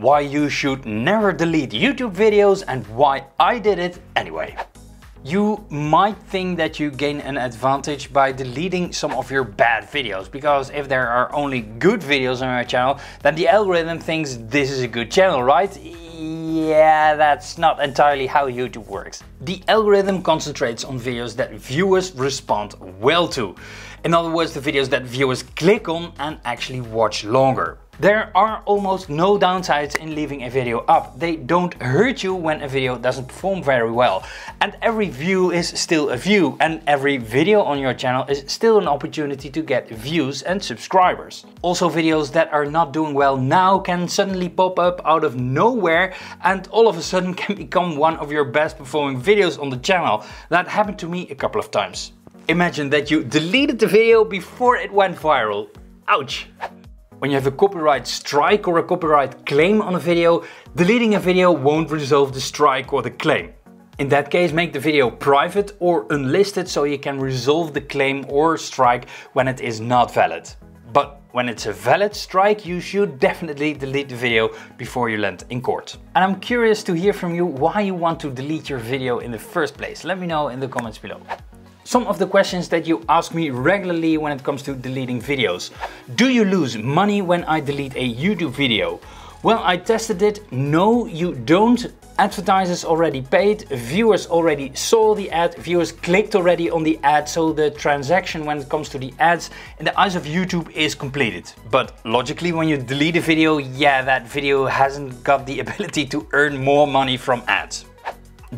why you should never delete YouTube videos and why I did it anyway. You might think that you gain an advantage by deleting some of your bad videos because if there are only good videos on your channel then the algorithm thinks this is a good channel, right? Yeah, that's not entirely how YouTube works. The algorithm concentrates on videos that viewers respond well to. In other words, the videos that viewers click on and actually watch longer. There are almost no downsides in leaving a video up. They don't hurt you when a video doesn't perform very well. And every view is still a view and every video on your channel is still an opportunity to get views and subscribers. Also videos that are not doing well now can suddenly pop up out of nowhere and all of a sudden can become one of your best performing videos on the channel. That happened to me a couple of times. Imagine that you deleted the video before it went viral. Ouch! When you have a copyright strike or a copyright claim on a video, deleting a video won't resolve the strike or the claim. In that case, make the video private or unlisted so you can resolve the claim or strike when it is not valid. But when it's a valid strike, you should definitely delete the video before you land in court. And I'm curious to hear from you why you want to delete your video in the first place. Let me know in the comments below. Some of the questions that you ask me regularly when it comes to deleting videos. Do you lose money when I delete a YouTube video? Well, I tested it. No, you don't. Advertisers already paid, viewers already saw the ad, viewers clicked already on the ad, so the transaction when it comes to the ads in the eyes of YouTube is completed. But logically, when you delete a video, yeah, that video hasn't got the ability to earn more money from ads.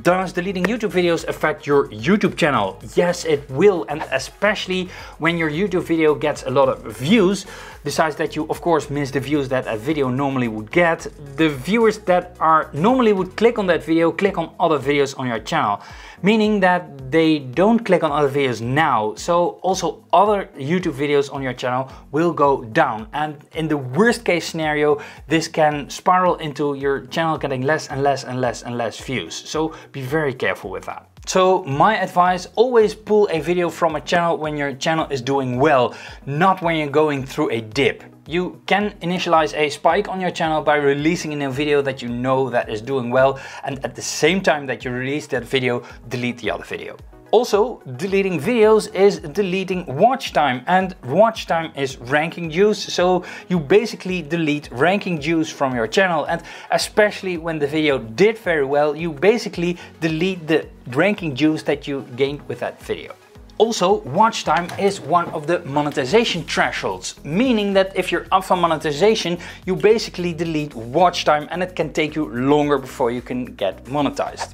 Does deleting YouTube videos affect your YouTube channel? Yes, it will, and especially when your YouTube video gets a lot of views, besides that you of course miss the views that a video normally would get, the viewers that are normally would click on that video click on other videos on your channel meaning that they don't click on other videos now. So also other YouTube videos on your channel will go down. And in the worst case scenario, this can spiral into your channel getting less and less and less and less views. So be very careful with that. So my advice, always pull a video from a channel when your channel is doing well, not when you're going through a dip. You can initialize a spike on your channel by releasing a new video that you know that is doing well and at the same time that you release that video, delete the other video. Also, deleting videos is deleting watch time and watch time is ranking juice. So you basically delete ranking juice from your channel and especially when the video did very well, you basically delete the ranking juice that you gained with that video. Also, watch time is one of the monetization thresholds, meaning that if you're up for monetization, you basically delete watch time and it can take you longer before you can get monetized.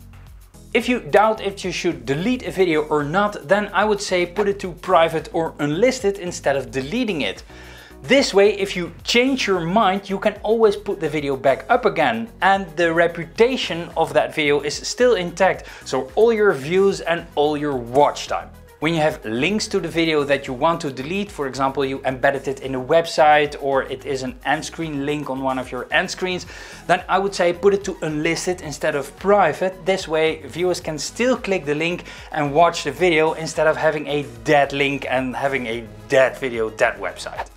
If you doubt if you should delete a video or not, then I would say put it to private or unlisted instead of deleting it. This way, if you change your mind, you can always put the video back up again and the reputation of that video is still intact. So all your views and all your watch time. When you have links to the video that you want to delete, for example, you embedded it in a website or it is an end screen link on one of your end screens, then I would say put it to unlisted instead of private. This way viewers can still click the link and watch the video instead of having a dead link and having a dead video, dead website.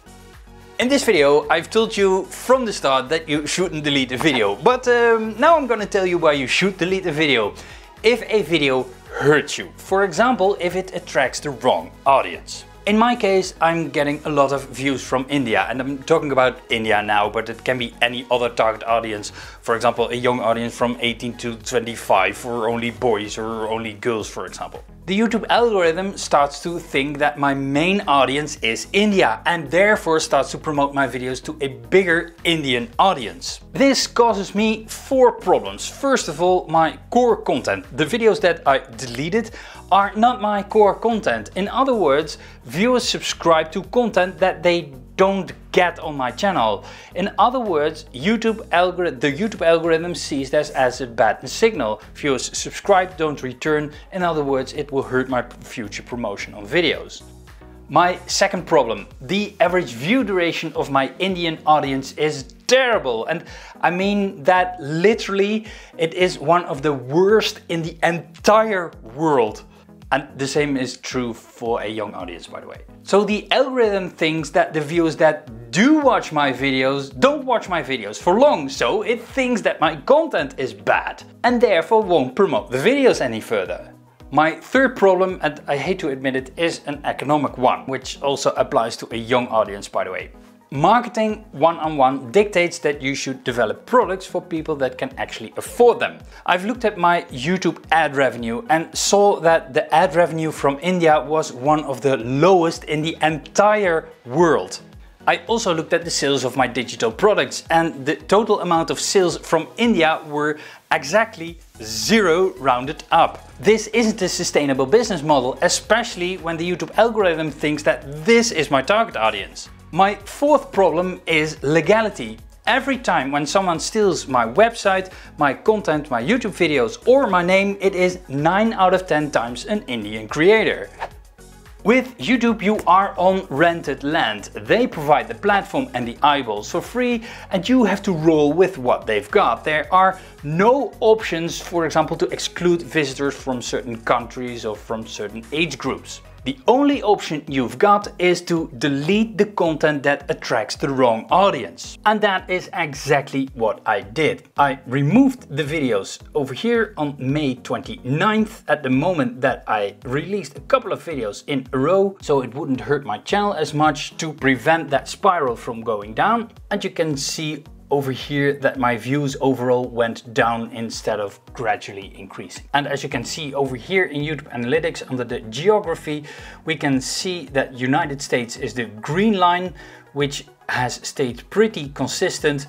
In this video, I've told you from the start that you shouldn't delete a video, but um, now I'm gonna tell you why you should delete a video. If a video hurts you. For example, if it attracts the wrong audience. In my case, I'm getting a lot of views from India and I'm talking about India now, but it can be any other target audience. For example, a young audience from 18 to 25 or only boys or only girls, for example the YouTube algorithm starts to think that my main audience is India and therefore starts to promote my videos to a bigger Indian audience. This causes me four problems. First of all, my core content. The videos that I deleted are not my core content. In other words, viewers subscribe to content that they don't get on my channel. In other words, YouTube the YouTube algorithm sees this as a bad signal. Viewers subscribe, don't return. In other words, it will hurt my future promotion on videos. My second problem, the average view duration of my Indian audience is terrible. And I mean that literally it is one of the worst in the entire world. And the same is true for a young audience, by the way. So the algorithm thinks that the viewers that do watch my videos don't watch my videos for long. So it thinks that my content is bad and therefore won't promote the videos any further. My third problem, and I hate to admit it, is an economic one, which also applies to a young audience, by the way. Marketing one-on-one -on -one dictates that you should develop products for people that can actually afford them. I've looked at my YouTube ad revenue and saw that the ad revenue from India was one of the lowest in the entire world. I also looked at the sales of my digital products and the total amount of sales from India were exactly zero rounded up. This isn't a sustainable business model, especially when the YouTube algorithm thinks that this is my target audience. My fourth problem is legality. Every time when someone steals my website, my content, my YouTube videos or my name, it is 9 out of 10 times an Indian creator. With YouTube you are on rented land. They provide the platform and the eyeballs for free and you have to roll with what they've got. There are no options, for example, to exclude visitors from certain countries or from certain age groups. The only option you've got is to delete the content that attracts the wrong audience. And that is exactly what I did. I removed the videos over here on May 29th at the moment that I released a couple of videos in a row so it wouldn't hurt my channel as much to prevent that spiral from going down. And you can see over here that my views overall went down instead of gradually increasing. And as you can see over here in YouTube Analytics under the geography, we can see that United States is the green line, which has stayed pretty consistent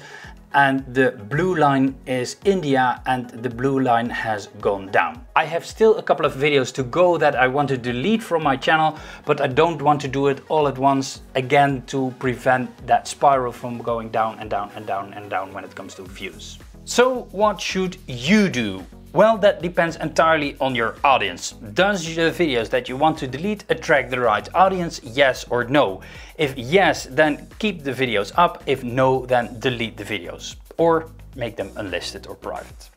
and the blue line is India and the blue line has gone down. I have still a couple of videos to go that I want to delete from my channel, but I don't want to do it all at once again to prevent that spiral from going down and down and down and down when it comes to views. So what should you do? Well, that depends entirely on your audience. Does the videos that you want to delete attract the right audience, yes or no? If yes, then keep the videos up. If no, then delete the videos or make them unlisted or private.